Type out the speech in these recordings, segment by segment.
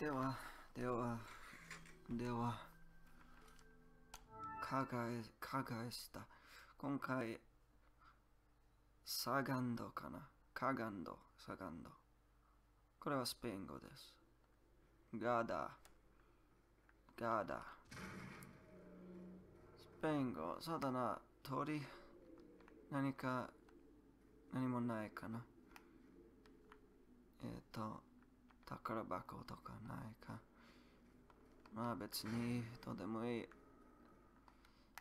では、では、では、かがえ、かがえした。今回、サガンドかな。カガンド、サガンド。これはスペイン語です。ガダ、ガダ。スペイン語、そうだな、鳥、何か、何もないかな。えっ、と、宝箱とかないか。まあ別にどうでもいい。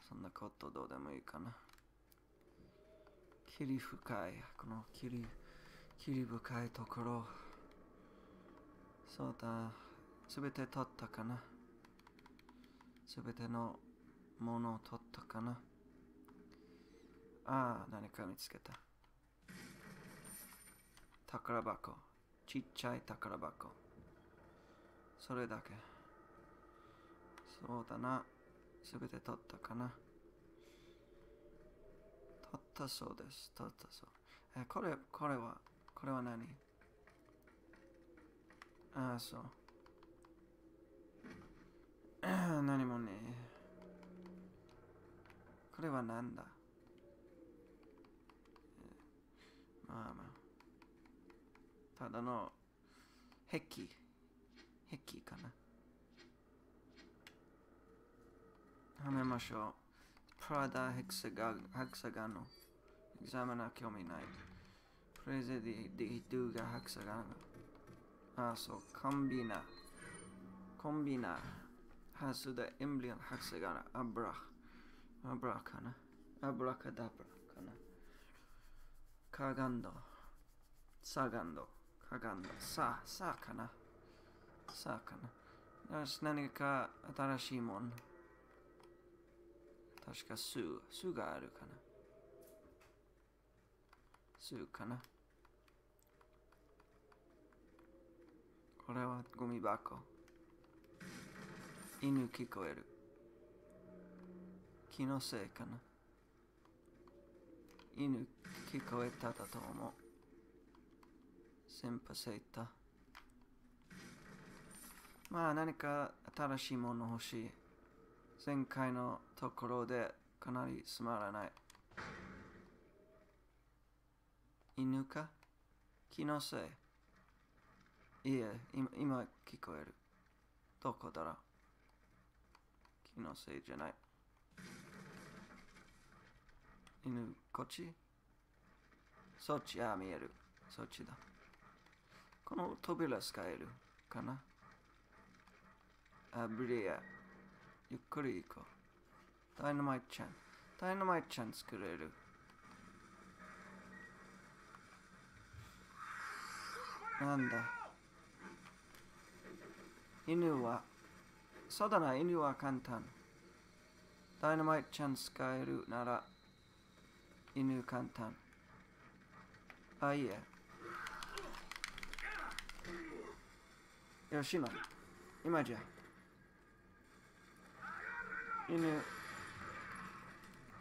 そんなことどうでもいいかな。霧深い。この霧、霧深いところ。そうだ。すべて取ったかな。すべてのものを取ったかな。ああ、何か見つけた。宝箱。ちっちゃい宝箱。それだけ。そうだな。すべて取ったかな。取ったそうです。取ったそう。え、これ、これは、これは何？ああ、そう。何もね。これは何だ？まあまあ。ただの壁壁かな。はめましょう。プラダヘクサガヘクサガノエグザマナー興味ない。プレゼディディドゥガヘクサガノあそうコンビナ。コンビナ。ハスダエムリアンヘクサガナアブラ。アブラかな。アブラカダブラかな。カガンド。サガンド。かがんだ。さあ、さあかな。さあかな。よし、何か新しいもん。確かスー、スーがあるかな。スーかな。これはゴミ箱。犬聞こえる。気のせいかな。犬聞こえただと思う。先輩セイタ。まあ何か新しいもの欲しい。前回のところでかなりつまらない。犬か？気のせい。いえ、今今聞こえる。どこだろう？気のせいじゃない。犬、こっち？そっち、あ、見える。そっちだ。この扉使えるかな？あ、ブリア。ゆっくり行こう。ダイナマイトちゃん。ダイナマイトちゃん作れる。なんだ？犬は、そうだな、犬は簡単。ダイナマイトちゃん使えるなら、犬簡単。あ、いいえ。よし、今。今じゃ。犬。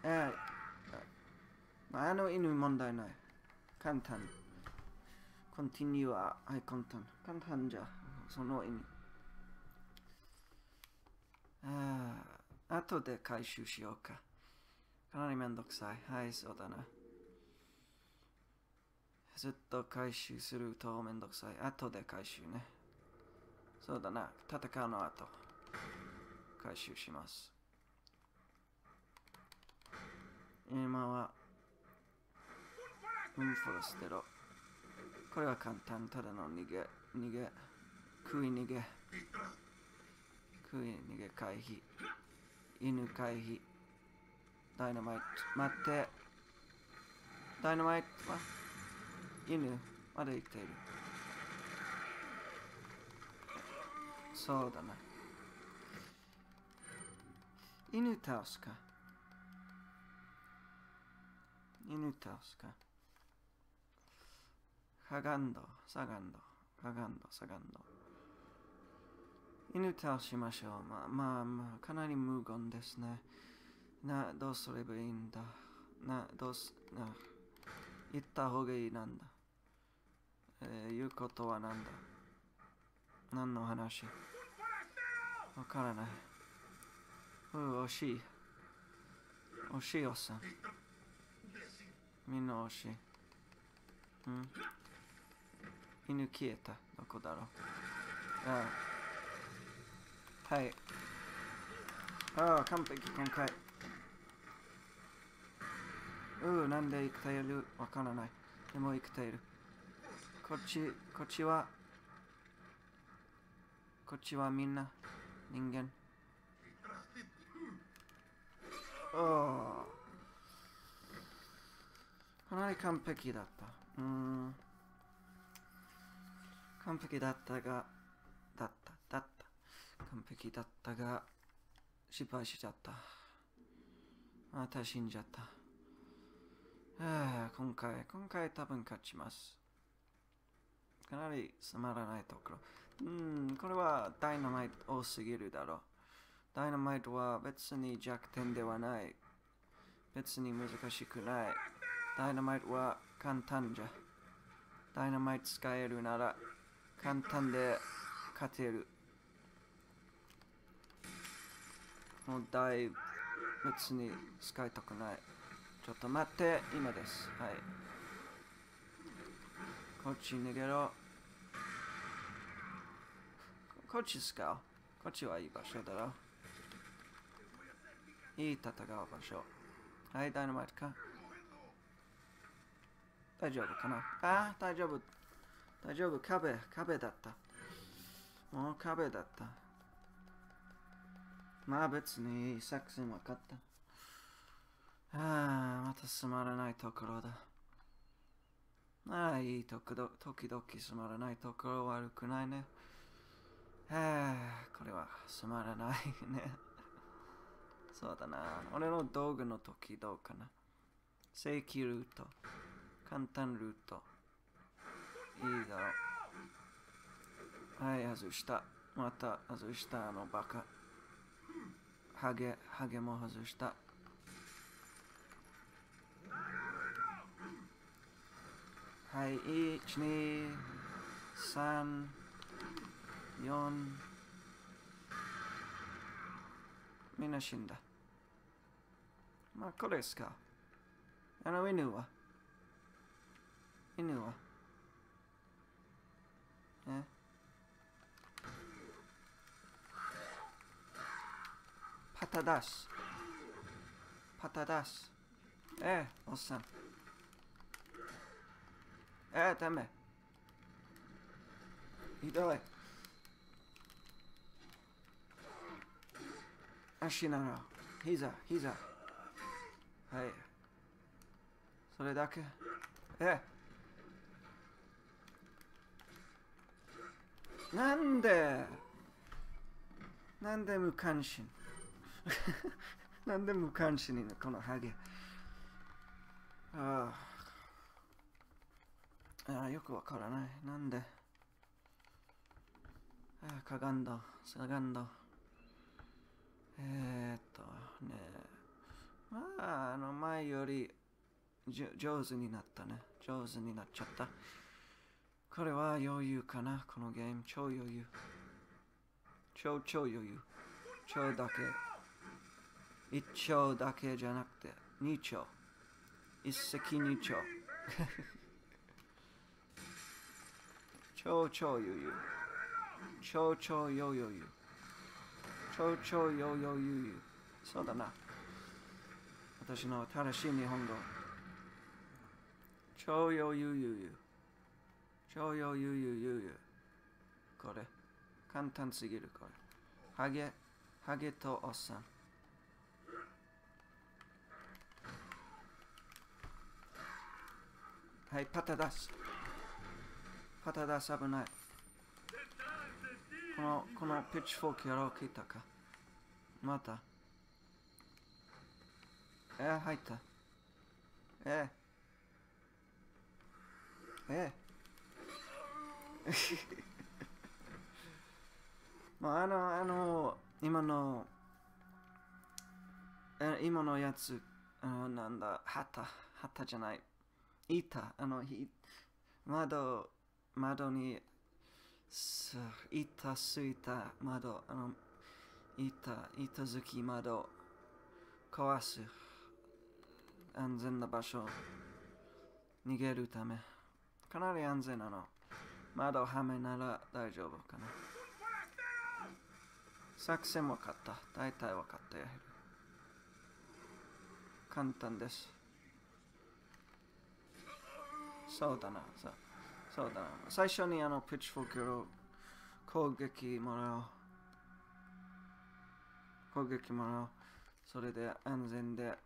えまあ、あの犬問題ない。簡単。コンティニュア。はい、簡単。簡単じゃ。その犬。ああ、後で回収しようか。かなりめんどくさい。はい、そうだな。ずっと回収するとめんどくさい。後で回収ね。そうだな。戦うの後、回収します。今は、ウンフォルステロ。これは簡単。ただの逃げ、逃げ、食い逃げ。食い逃げ回避。犬回避。ダイナマイト。待って。ダイナマイトは犬まだ生きている。そうだな。犬倒すか。犬倒すか。ハガンド、サガンド、ハガンド、サガンド。犬倒しましょう。まあまあまあ、かなり無言ですね。な、どうすればいいんだ。な、どうす、な、言った方がいいなんだ。えー、言うことはなんだ。何の話？わからない。う、惜しい。惜しいおっさん。みんな惜しい。うん犬消えた。どこだろう。ああ。はい。ああ、完璧、今回。うう、なんで生きているわからない。でも生きている。こっち、こっちは、こっちはみんな人間。おお。かなり完璧だった。うん。完璧だったが、だった、だった。完璧だったが、失敗しちゃった。また死んじゃった。はあ、今回、今回多分勝ちます。かなりつまらないところ。うん、これはダイナマイト多すぎるだろう。ダイナマイトは別に弱点ではない。別に難しくない。ダイナマイトは簡単じゃ。ダイナマイト使えるなら簡単で勝てる。もう大別に使いたくない。ちょっと待って、今です。はい。こっち逃げろ。こっち使う。こっちはいい場所だろ。いい戦う場所。はい、ダイナマイトか。大丈夫かなあ、大丈夫。大丈夫、壁、壁だった。もう壁だった。まあ別に作戦分かった。ああ、またつまらないところだ。ああ、いいとこど時々つまらないところ悪くないね。はあ、これはつまらないね。そうだな。俺の道具の時どうかな。正規ルート。簡単ルート。いいだろう。はい、外した。また外したあのバカ。ハゲ、ハゲも外した。はい、1、2、3、Jon... Minashinda. Ma koleska. Ano inua. Inua. Eh? Patadas. Patadas. Eh, olsan. Eh, teme. Idole. 足なら、膝、膝。はい。それだけ。えなんでなんで無関心？なんで無関心なの？このハゲ。ああ。ああ、よくわからない。なんで？ああ、かがんだ。しゃがんだ。えー、っとねまあ、あの前よりじ上手になったね。上手になっちゃった。これは余裕かな、このゲーム。超余裕。超超余裕。超だけ。一丁だけじゃなくて、二丁。一石二鳥。超超余裕。超超余裕。超超余裕。そうだな。私の正しい日本語。超余裕裕。超余裕裕。これ。簡単すぎるこれ。ハゲ、ハゲとおっさん。はい、パタダス。パタダス危ない。この、このピッチフォークやろう聞いたか？また？えー、入った？え？ー、え？ー、まあ、あの、あの、今の、え今のやつ、あの、なんだ、旗、旗じゃない。板、あの、ひ窓、窓にす板すいた窓、あの、板、板好き窓、壊す。安全な場所、逃げるため。かなり安全なの。窓はめなら大丈夫かな。作戦分かった。大体分かったや。簡単です。そうだな。そうそうだな。最初にあのピッチフォークを攻撃もらおう。攻撃もらおう。それで安全で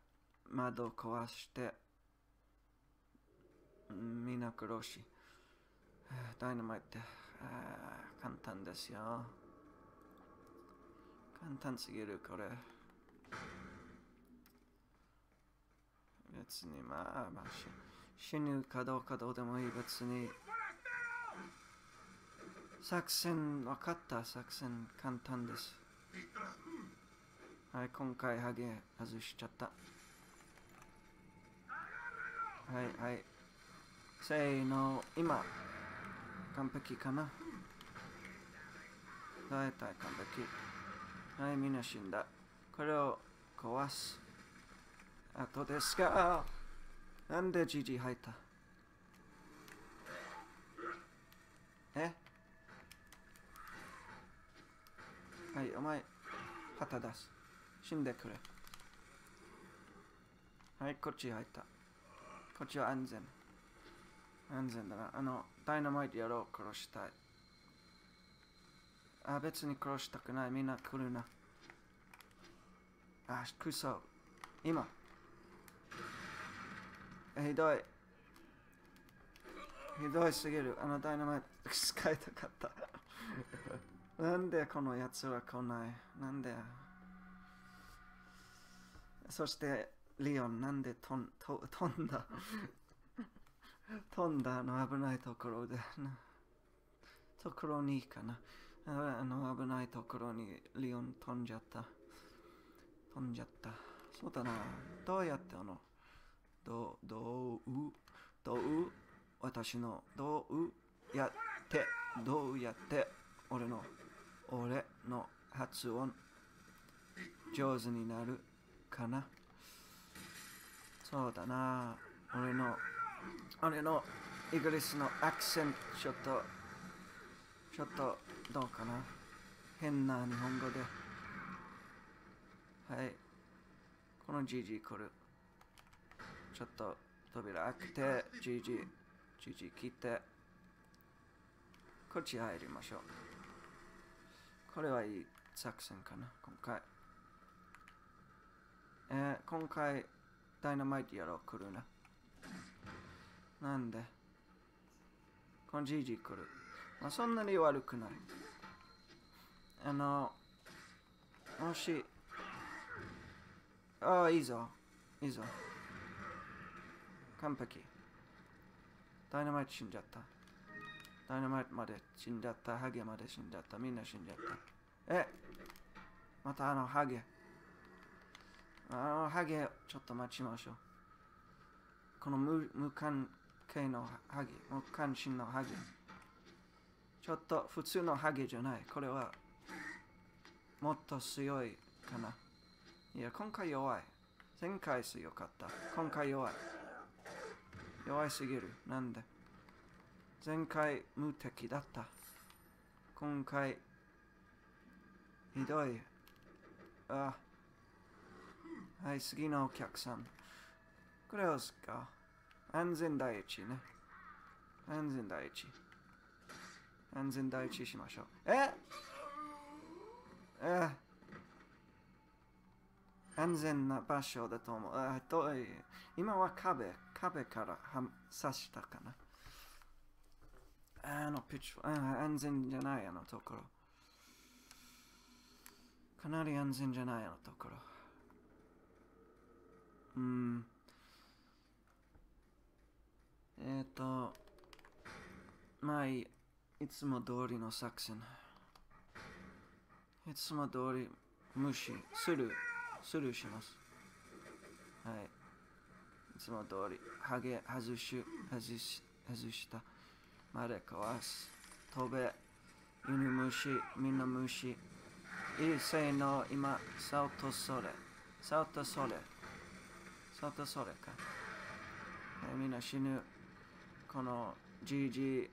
窓を壊して、うんみんな殺し。ダイナマイト。簡単ですよ。簡単すぎる、これ。別にまあまあし死ぬかどうかどうでもいい別に作戦分かった作戦簡単です。はい今回ハゲ外しちゃった。はいはい。せーの今。完璧かな。大体完璧？はいみんな死んだ。これを壊すあとですが、なんで GG 入った？はい、お前、旗出す。死んでくれ。はい、こっち入った。こっちは安全。安全だな。あの、ダイナマイトやろう、殺したい。あ、別に殺したくない。みんな来るな。あ、クソ。今。ひどい。ひどいすぎる。あのダイナマイト 使いたかった。なんでこのやつは来ない？なんで？そして、リオン、なんで飛ん飛んだ？飛んだの危ないところで。なところにかな？あの危ないところにリオン飛んじゃった。飛んじゃった。そうだな。どうやってあの、ど、どう、どう、私の、どう？やって、どうやって、俺の、俺の発音、上手になるかな？そうだな。俺の、俺のイギリスのアクセント、ちょっと、ちょっと、どうかな？変な日本語で。はい。この GG 来る。ちょっと扉開けて、GG、GG 切って、こっち入りましょう。これはいい作戦かな、今回。えー、今回、ダイナマイトやろう、来るな。なんで？この GG 来る。まあ、そんなに悪くない。あの、もし、ああ、いいぞ。いいぞ。完璧。ダイナマイト死んじゃった。ダイナマイトまで死んじゃった。ハゲまで死んじゃった。みんな死んじゃった。えまたあのハゲ。あのハゲ、ちょっと待ちましょう。この無無関係のハゲ、無関心のハゲ。ちょっと普通のハゲじゃない。これはもっと強いかな。いや、今回弱い。前回強かった。今回弱い。弱いすぎる。なんで？前回無敵だった。今回ひどい。あ。はい、次のお客さん。これをすか安全第一ね。安全第一。安全第一しましょう。え？え？安全な場所だと思う。あと今は壁、壁からは刺したかな。あのピッチあ安全じゃないあのところ。かなり安全じゃないあのところ。うん。えっ、ー、と、まあいい。いつも通りの作戦。いつも通り無視、スルー、スルーします。はい。いつも通り、ハゲ、外し、外し、外した。まで壊す。飛べ。犬虫、みんな虫。いいせーの、今、サウトソレ。サウトソレ。サウトソレか。えみんな死ぬ。このじじ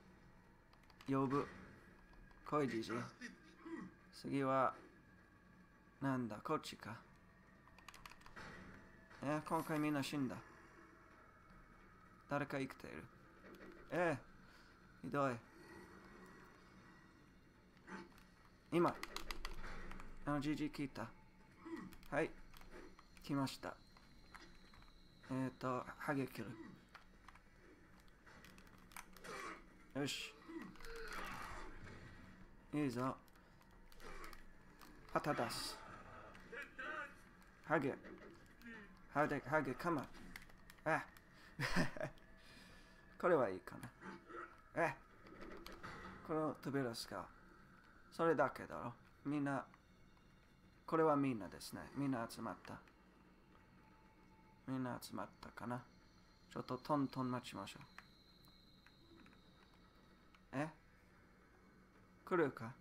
呼ぶ。来いじじ。次は、なんだ、こっちか。え今回みんな死んだ。誰か生きている。ええひどい。今、あのじじ聞いた？はい、来ました。えっ、ー、と、ハゲ切る。よし。いいぞ。旗出す。ハゲ。ハゲ、ハゲ、カマ。あ。これはいいかな。え。この扉使う。それだけだろ。みんな、これはみんなですね。みんな集まった。みんな集まったかな。ちょっとトントン待ちましょう。え来るか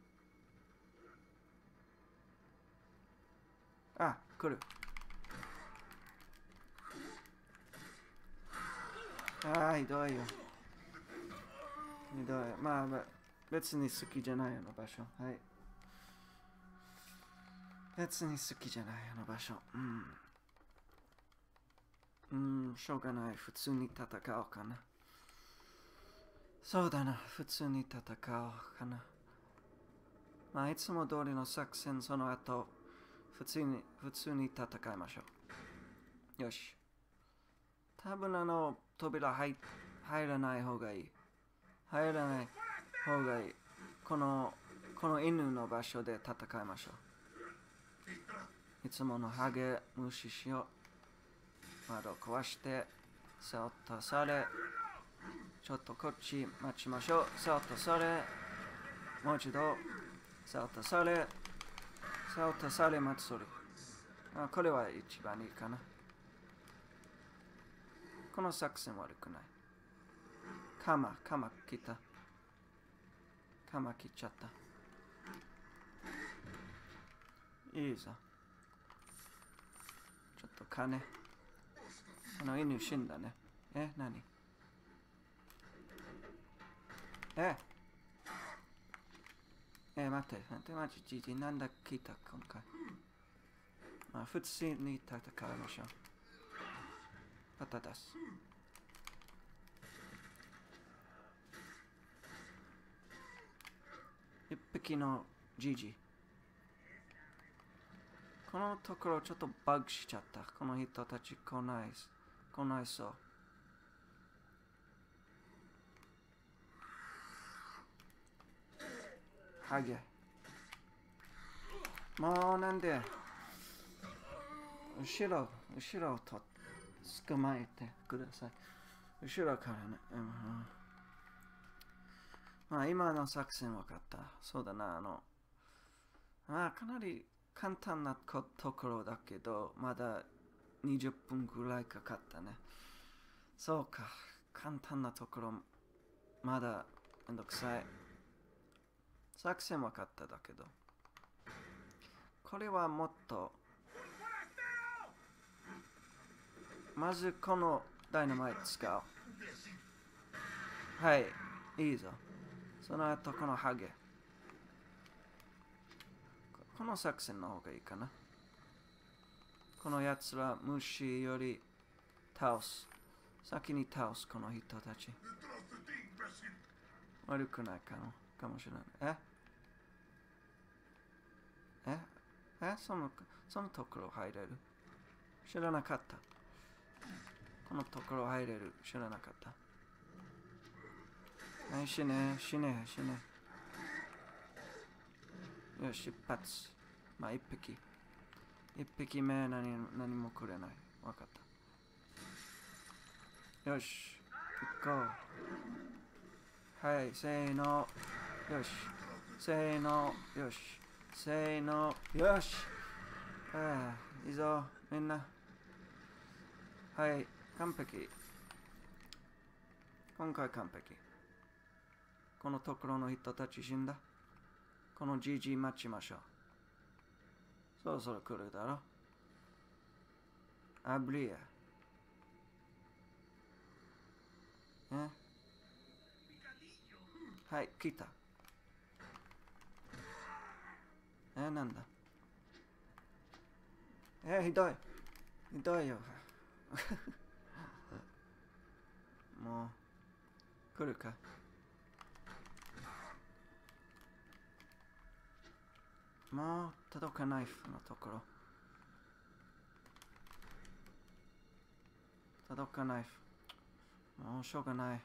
あ、来る。ああ、ひどいよ。ひどい。まあ、まあ別に好きじゃないあの場所。はい。別に好きじゃないあの場所。うん。うん、しょうがない。普通に戦おうかな。そうだな。普通に戦おうかな。まあ、いつも通りの作戦、その後、普通に、普通に戦いましょう。よし。多分あの、扉入入らない方がいい。入らない方がいい。この、この犬の場所で戦いましょう。いつものハゲ無視しよう。窓壊して、さっとされ。ちょっとこっち待ちましょう。さっとされ。もう一度。さっとされ。さっとされ待つそれ。あこれは一番いいかな。この作戦悪くない。カマ、カマ来た。カマ来ちゃった。いいぞ。ちょっと金。あの犬死んだね。え、何ええ、待って、待って、マジ、じじ、なんだ聞いた、今回。まあ、普通に戦いましょう。パタタス。一匹のジジ。このところちょっとバグしちゃった。この人たち来ない、来ないそう。ハゲ。もうなんで、後ろ、後ろをと捕まえてください。後ろからね。うんまあ今の作戦分かった。そうだな、あの、まあかなり簡単なこところだけど、まだ20分ぐらいかかったね。そうか、簡単なところ、まだめんどくさい。作戦分かっただけど。これはもっと、まずこのダイナマイト使う。はい、いいぞ。その後このハゲ。この作戦の方がいいかな。このやつら虫より倒す。先に倒すこの人たち。悪くないかもかもしれない。え？え？え？そのそのところ入れる？知らなかった。このところ入れる？知らなかった。はい、死ね、死ね、死ね。よし、出発。まあ、一匹。一匹目何何もくれない。わかった。よし、行こう。はい、せーの。よし。せーの。よし。せーの。よし。ああ、いいぞ、みんな。はい、完璧。今回完璧。このところの人たち死んだこの GG 待ちましょう。そろそろ来るだろ。アブリア。え？はい、来た。え、なんだ？え、ひどい。ひどいよ。もう、来るか？もう届かないのところ。届かない。もうしょうがない。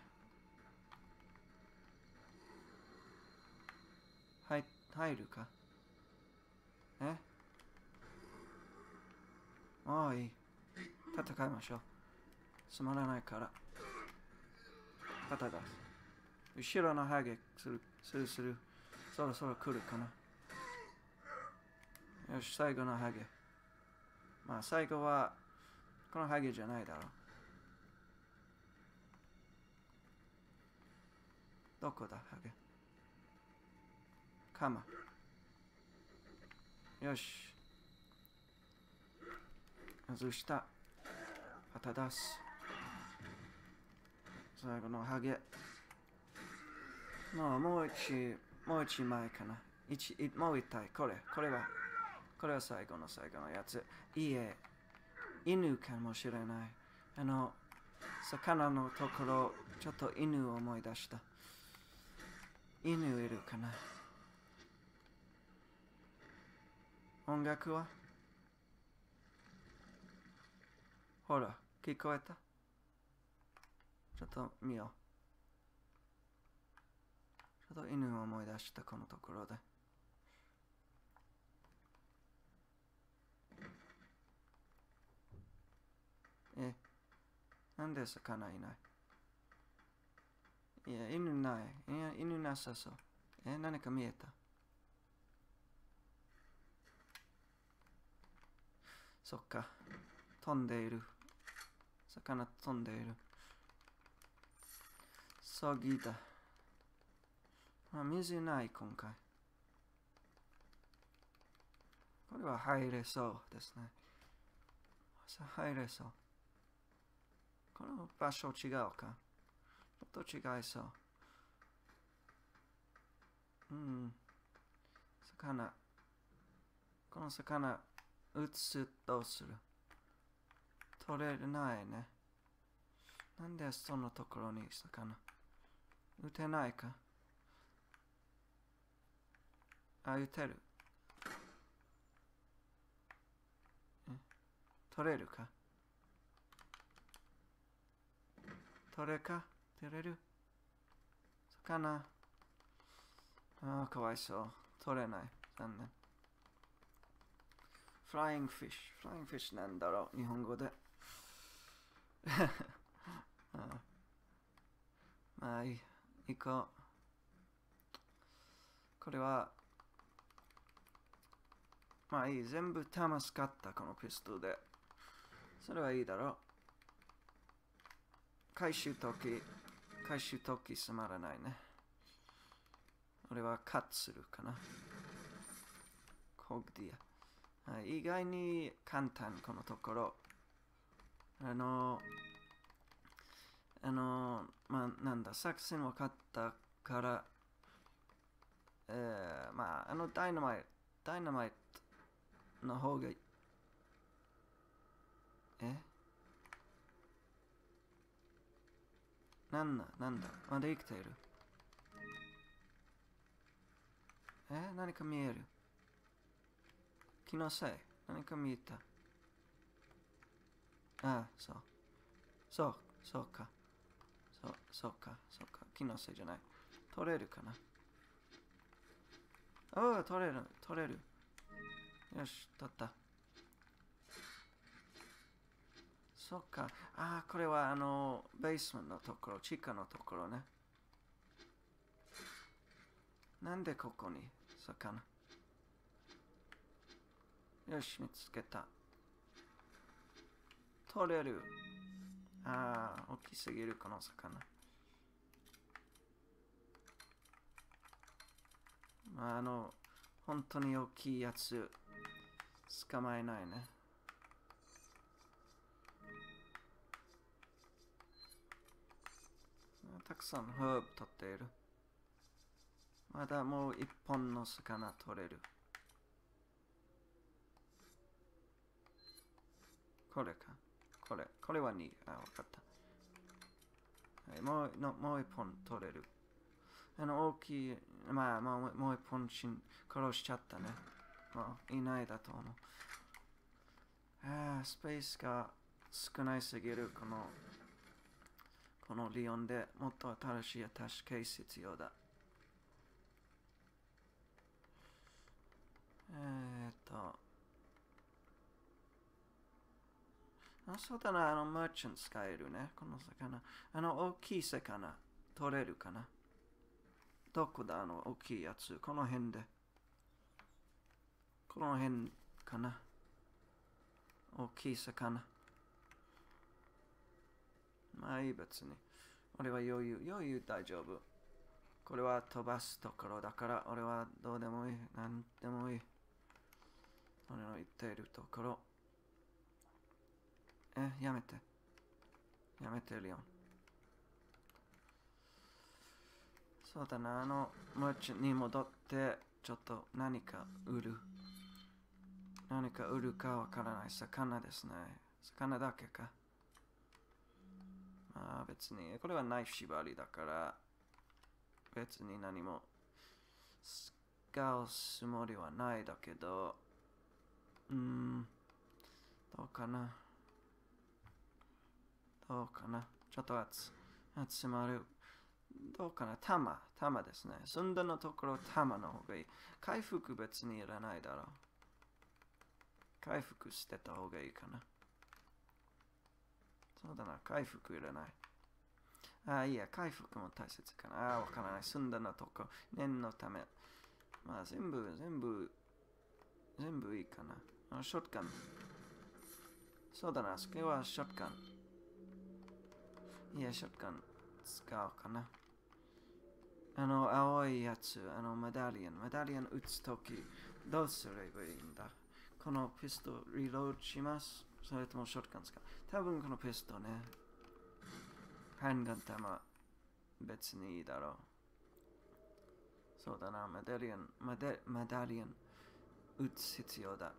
はい、入るか？え？もういい。戦いましょう。つまらないから。肩出す。後ろのハゲする、するする。そろそろ来るかな。よし、最後のハゲ。まあ、最後は、このハゲじゃないだろう。どこだ、ハゲ？カマ。よし。外した。旗出す。最後のハゲ。もう、もう一、もう一枚かな。一、いもう一体。これ、これは。これは最後の最後のやつ。いいえ、犬かもしれない。あの、魚のところ、ちょっと犬を思い出した。犬いるかな音楽は？ほら、聞こえた？ちょっと見よう。ちょっと犬を思い出したこのところで。え、なんで魚いないいや、犬ない。いや、犬なさそう。え、何か見えた？そっか。飛んでいる。魚飛んでいる。そぎだ。あ、水ない、今回。これは入れそうですね。入れそう。この場所違うかちょっと違いそう。うん。魚。この魚、打つどうする取れないね。なんでそのところに魚打てないかあ、打てる。取れるか取れか取れる魚ああ、かわいそう。取れない。残念。 flying fish。flying fish なんだろう日本語で。ああまあいい。行こう。これは、まあいい。全部弾使った、このピストルで。それはいいだろう。回収時、回収時つまらないね。俺はカットするかな。コグディア。意外に簡単、このところ。あの、あの、まあ、なんだ、作戦分かったから、えー、まあ、あのダイナマイト、ダイナマイトの方が、え？なんだ、なんだ、まだ生きている？え？何か見える？気のせい？何か見えた？ああ、そう。そう、そうか。そう、そうか、そうか。気のせいじゃない。取れるかな？おお、取れる、取れる。よし、取った。そっか。ああ、これはあの、ベースメンのところ、地下のところね。なんでここに？魚よし、見つけた。取れる。ああ、大きすぎる、この魚。まあ、あの、本当に大きいやつ捕まえないね。たくさんハーブ取っている。まだもう一本の魚取れる。これか。これ。これは2。あ、わかった。はい、もうのもう一本取れる。あの、大きい、まあ、もうもう一本死ん殺しちゃったね。もういないだと思う。ああ、スペースが少ないすぎる。この、このリオンでもっと新しいアタッシュケース必要だ。えー、っと、あ、そうだな、あの、マーチャン使えるね、この魚。あの、大きい魚、取れるかな。どこだ、あの、大きいやつ。この辺で。この辺かな。大きい魚。まあいい別に。俺は余裕、余裕大丈夫。これは飛ばすところだから、俺はどうでもいい。なんでもいい。俺の言っているところ。え、やめて。やめて、リオン。そうだな、あの、マーチに戻って、ちょっと何か売る。何か売るかわからない魚ですね。魚だけか。まあ別に、これはナイフ縛りだから、別に何も使うつもりはないだけど、うーん、どうかな。どうかな。ちょっと集集まる。どうかな。玉、玉ですね。住んだのところ玉の方がいい。回復別にいらないだろう。回復してた方がいいかな。そうだな、回復いらない。ああ、いいや、回復も大切かな。ああ、わからない。住んだのとこ、念のため。まあ、全部、全部、全部いいかな。あショットガン。そうだな、それはショットガン。いや、ショットガン使うかな。あの、青いやつ、あの、メダリアン。メダリアン撃つとき、どうすればいいんだ？このピストルリロードしますそれともショットガンですか多分このピストね。ハンガン弾別にいいだろう。そうだな、メダリアン、メダメダリアン撃つ必要だ。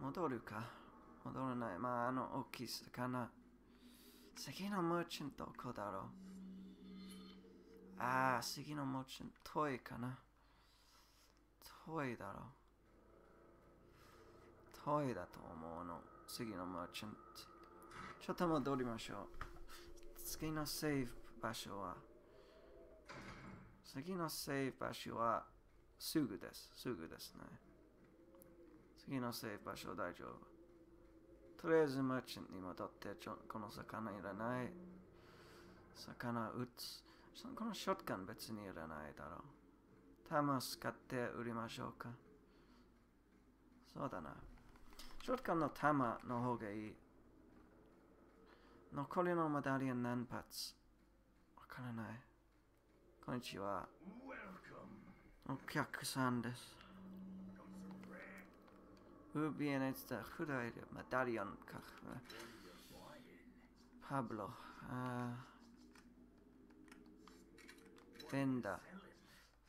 戻るか戻らない。まあ、あの大きい魚。次のマーチントどこだろうああ、次のマーチント遠いかな遠いだろう。遠いだと思うの。次の merchant。ちょっと戻りましょう。次のセーブ場所は、次のセーブ場所はすぐです。すぐですね。次のセーブ場所大丈夫。とりあえず merchant に戻ってちょ、この魚いらない。魚撃つ。このショットガン別にいらないだろう。弾使って売りましょうか。そうだな。ショットガンの弾の方がいい。残りのメダリアン何発わからない。こんにちは。お客さんです。Who vienes de Judaï Medallion Pablo. Uh, ベンダ。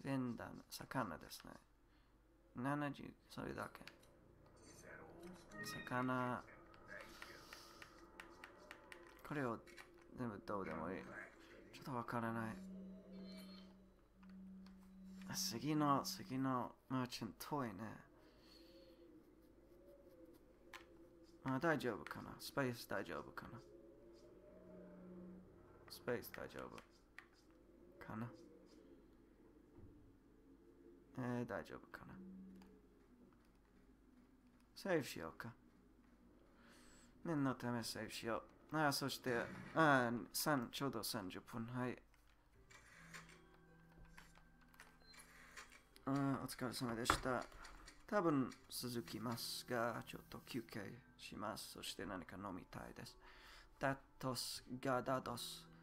ベンダの魚ですね。70、それだけ。魚。これを全部どうでもいい。ちょっとわからない。次の、次のマーチン遠いね。あ、大丈夫かな？スペース大丈夫かな？スペース大丈夫かな？えー、大丈夫かな？セーフしようか。念のためセーフしよう。ああ、そして、あ、3ちょうど30分。はい。うん、お疲れ様でした。多分続きますが、ちょっと休憩します。そして何か飲みたいです。ダトスガダドス。